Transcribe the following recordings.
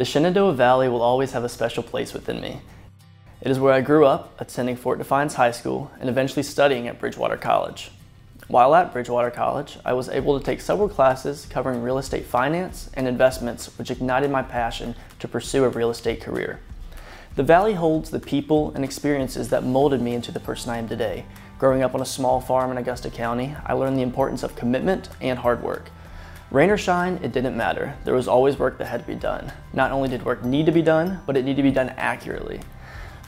The Shenandoah Valley will always have a special place within me. It is where I grew up, attending Fort Defiance High School and eventually studying at Bridgewater College. While at Bridgewater College, I was able to take several classes covering real estate finance and investments, which ignited my passion to pursue a real estate career. The Valley holds the people and experiences that molded me into the person I am today. Growing up on a small farm in Augusta County, I learned the importance of commitment and hard work. Rain or shine, it didn't matter. There was always work that had to be done. Not only did work need to be done, but it needed to be done accurately.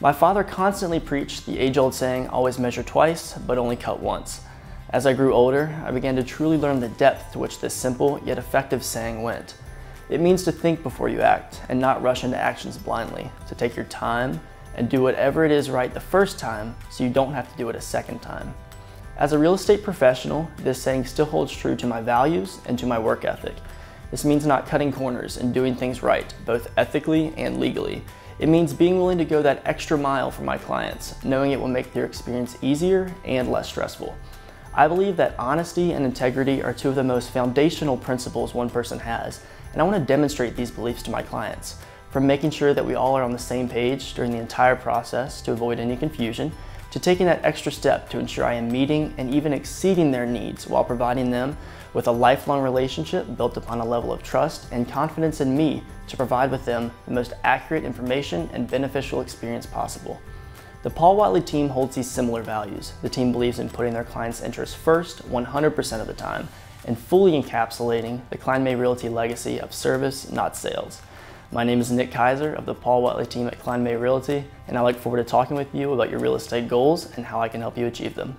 My father constantly preached the age-old saying, always measure twice, but only cut once. As I grew older, I began to truly learn the depth to which this simple yet effective saying went. It means to think before you act and not rush into actions blindly, to take your time and do whatever it is right the first time so you don't have to do it a second time. As a real estate professional, this saying still holds true to my values and to my work ethic. This means not cutting corners and doing things right, both ethically and legally. It means being willing to go that extra mile for my clients, knowing it will make their experience easier and less stressful. I believe that honesty and integrity are two of the most foundational principles one person has, and I want to demonstrate these beliefs to my clients. From making sure that we all are on the same page during the entire process to avoid any confusion, to taking that extra step to ensure I am meeting and even exceeding their needs while providing them with a lifelong relationship built upon a level of trust and confidence in me to provide with them the most accurate information and beneficial experience possible. The Paul Whatley team holds these similar values. The team believes in putting their clients' interests first 100% of the time and fully encapsulating the Kline May Realty legacy of service, not sales. My name is Nick Kiser of the Paul Whatley team at Kline May Realty, and I look forward to talking with you about your real estate goals and how I can help you achieve them.